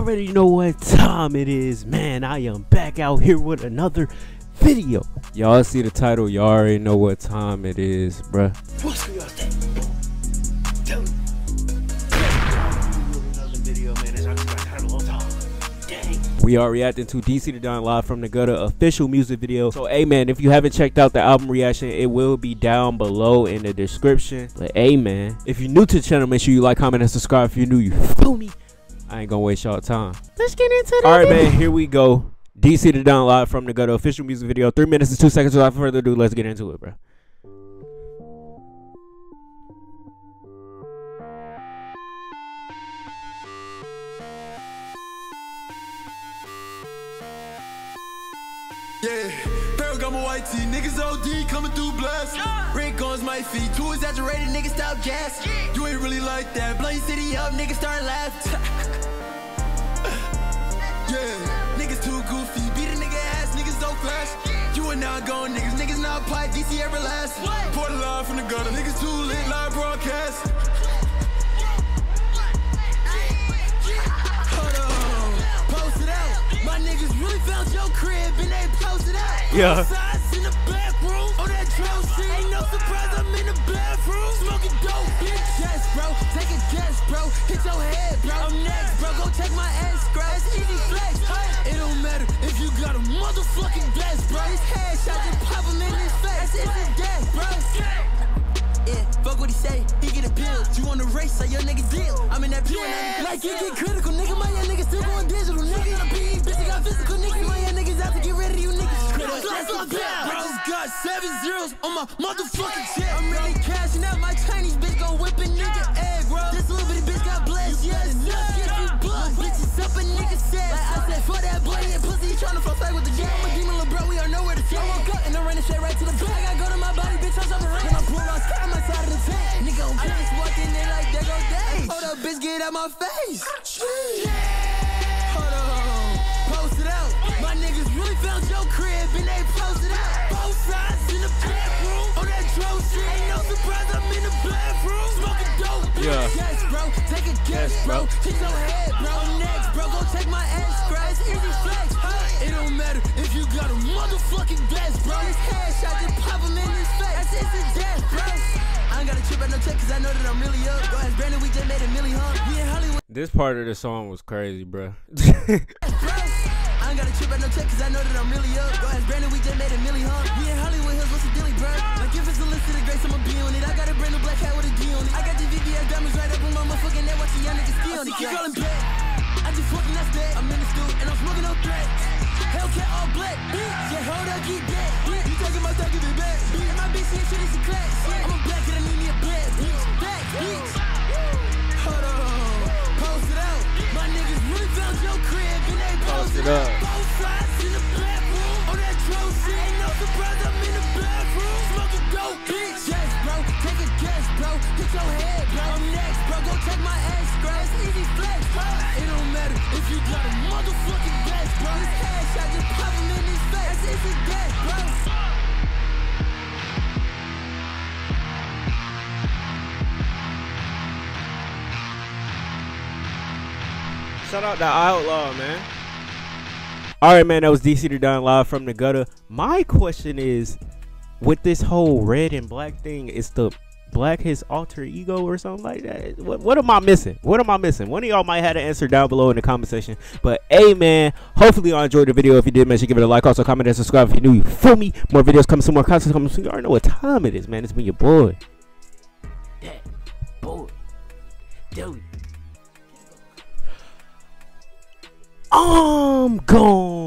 what time it is, man. I am back out here with another video. Y'all see the title, y'all already know what time it is, bruh. What's your thing? Tell me. Another video, man. It's actually my title all time. We are reacting to DC the Don live from the Gutta official music video. So, hey man, if you haven't checked out the album reaction, it will be down below in the description. But hey man, if you're new to the channel, make sure you like, comment, and subscribe if you're new. You feel me? I ain't gonna waste y'all time. Let's get into the All right, man. Here we go. DC the Don live from the Gutta official music video. Three minutes and two seconds. Without further ado, let's get into it, bro. Yeah, Ferragamo white tee, niggas OD coming through blast. Rink on my feet, too exaggerated, niggas stop gas. You ain't really like that, blow your city up, niggas start laughing. yeah, niggas too goofy, beat a nigga ass, niggas so flash. You and not going, niggas, niggas not pipe, DC everlast. Pour the line from the gutter, niggas too lit, live broadcast. Hold Hit your head, bro. I'm next, bro. Go check my ass, bro. That's easy flex. It don't matter if you got a motherfucking blast, bro. His headshot just pop him in his face. That's instant death, bro. Yeah, fuck what he say, he get a bill. You want to race, so your nigga deal. I'm in that pill. Yes. Like it get critical, nigga. My young niggas still going digital. Nigga a PE, bitch, I got physical. Nigga, my young niggas out to get rid of you niggas. Critical. Let's go just got seven zeros on my motherfucking check. I'm really cashing out my Chinese bitch, go whipping nigga said. Like I said, fuck that and pussy, tryna fuck flag with the G. I'm a demon, little bro, we are nowhere to see. I woke up and I'm right to the back. I go to my body, bitch, I'm I out on my side of the. Nigga, I just walked in like, there go days. Hold up, bitch, get out my face. Hold on, post it out. My niggas really found your crib and they posted out. Both sides Yeah. Yes, bro. Take a guess, bro. Your head, bro. Next, bro. Go take my ass. Easy flex. It don't matter if you got a motherfucking blast, bro. His headshot just pop him in his face. That's instant death, bro. I ain't got trip at no check cause I know that I'm really up. Go ask Brandon, we just made a milli hump. We in Hollywood. This part of the song was crazy, bro. I ain't gotta trip at no check cause I know that I'm really up. Go ask Brandon, we just made a milli hump. We in Hollywood young niggas ski on it. Keep calling back. I just fucking dead. I'm in the stool and I'm smoking no threats. Hellcat all black, bitch. Yeah, hold up, get back. You talking about talking to back, bitch. My bitch saying shit is a class. I'm a black and I need me a black, Shout out to Outlaw, man. All right, man. That was DC the Don live from the Gutta. My question is, with this whole red and black thing, is the black his alter ego or something like that? What, what am I missing? What am I missing? One of y'all might have an answer down below in the comment section. But hey, man, hopefully y'all enjoyed the video. If you did, make sure you give it a like. Also, comment and subscribe if you're new. You feel me? More videos coming soon. More content coming soon. You already know what time it is, man. It's been your boy. That boy. Dude. I'm gone.